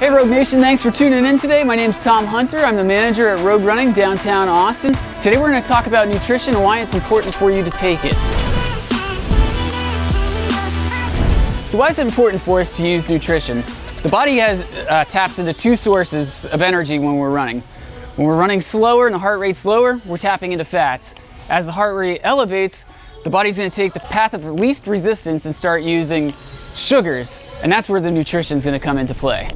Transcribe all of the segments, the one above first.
Hey Rogue Nation, thanks for tuning in today. My name's Thom Hunter. I'm the manager at Rogue Running downtown Austin. Today we're going to talk about nutrition and why it's important for you to take it. So why is it important for us to use nutrition? The body has uh, taps into two sources of energy when we're running. When we're running slower and the heart rate's lower, we're tapping into fats. As the heart rate elevates, the body's going to take the path of least resistance and start using sugars, and that's where the nutrition is going to come into play.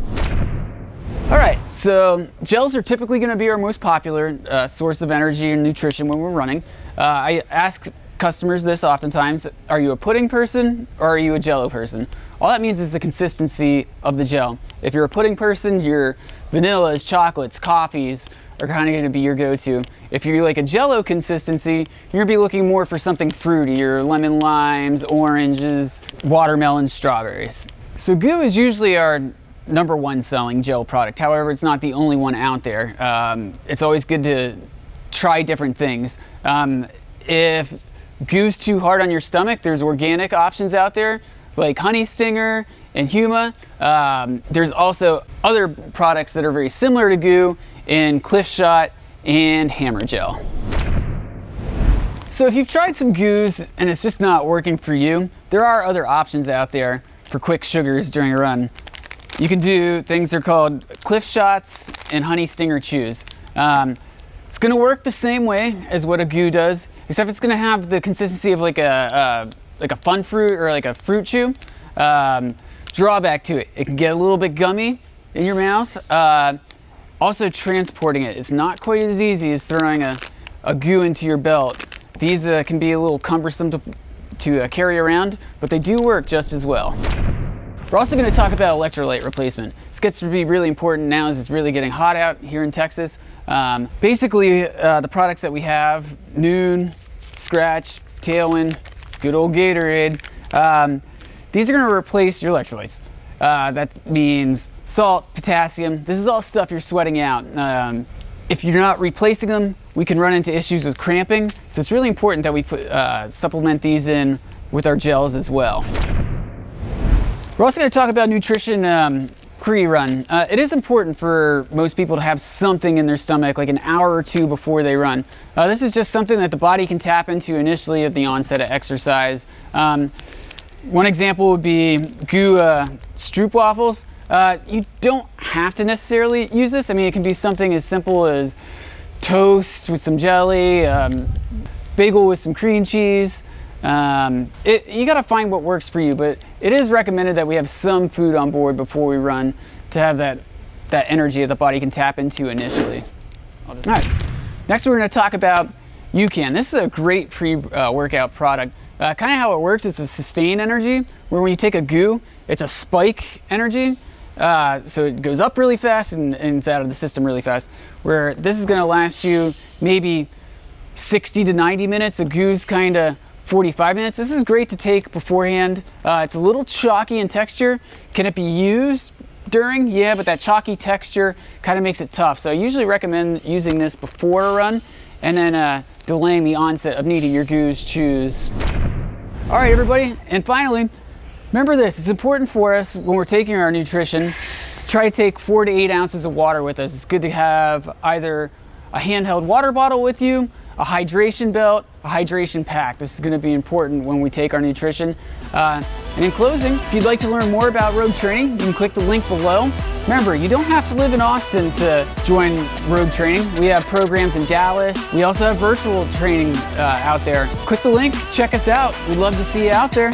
All right, so gels are typically going to be our most popular uh, source of energy and nutrition when we're running. Uh, I ask customers this oftentimes, are you a pudding person or are you a jello person? All that means is the consistency of the gel. If you're a pudding person, your vanillas, chocolates, coffees are kind of going to be your go-to. If you're like a jello consistency, you're going to be looking more for something fruity, your lemon limes, oranges, watermelon, strawberries. So GU is usually our number one selling gel product. However, it's not the only one out there. Um, it's always good to try different things. Um, if GU's too hard on your stomach, there's organic options out there like Honey Stinger and Huma. Um, there's also other products that are very similar to GU in Clif Shot and Hammer Gel. So if you've tried some GUs and it's just not working for you, there are other options out there for quick sugars during a run. You can do things that are called Clif Shots and honey stinger chews. Um, it's gonna work the same way as what a GU does, except it's gonna have the consistency of like a, like a fun fruit or like a fruit chew. Um, drawback to it, it can get a little bit gummy in your mouth. Uh, also transporting it, it's not quite as easy as throwing a, a GU into your belt. These uh, can be a little cumbersome to, to uh, carry around, but they do work just as well. We're also going to talk about electrolyte replacement. This gets to be really important now as it's really getting hot out here in Texas. Um, basically, uh, the products that we have, Nuun, Scratch, Tailwind, good old Gatorade, um, these are going to replace your electrolytes. Uh, that means salt, potassium. This is all stuff you're sweating out. Um, if you're not replacing them, we can run into issues with cramping. So it's really important that we put, uh, supplement these in with our gels as well. We're also going to talk about nutrition um, pre-run. Uh, it is important for most people to have something in their stomach like an hour or two before they run. Uh, this is just something that the body can tap into initially at the onset of exercise. Um, one example would be GU uh, stroopwafels. Uh, you don't have to necessarily use this. I mean, it can be something as simple as toast with some jelly, um, bagel with some cream cheese, um, it, you got to find what works for you, but it is recommended that we have some food on board before we run to have that, that energy that the body can tap into initially. All right, next we're to talk about UCAN. This is a great pre-workout uh, product. Uh, kind of how it works is a sustained energy, where when you take a GU, it's a spike energy. Uh, so it goes up really fast and, and it's out of the system really fast. Where this is to last you maybe 60 to 90 minutes. A GU's kind of 45 minutes. This is great to take beforehand. Uh, it's a little chalky in texture. Can it be used during? Yeah, but that chalky texture kind of makes it tough. So I usually recommend using this before a run and then uh, delaying the onset of needing your GUs chews. All right, everybody. And finally, remember this. It's important for us when we're taking our nutrition to try to take four to eight ounces of water with us. It's good to have either a handheld water bottle with you a hydration belt, a hydration pack. This is gonna be important when we take our nutrition. Uh, and in closing, if you'd like to learn more about Rogue Training, you can click the link below. Remember, you don't have to live in Austin to join Rogue Training. We have programs in Dallas. We also have virtual training uh, out there. Click the link, check us out. We'd love to see you out there.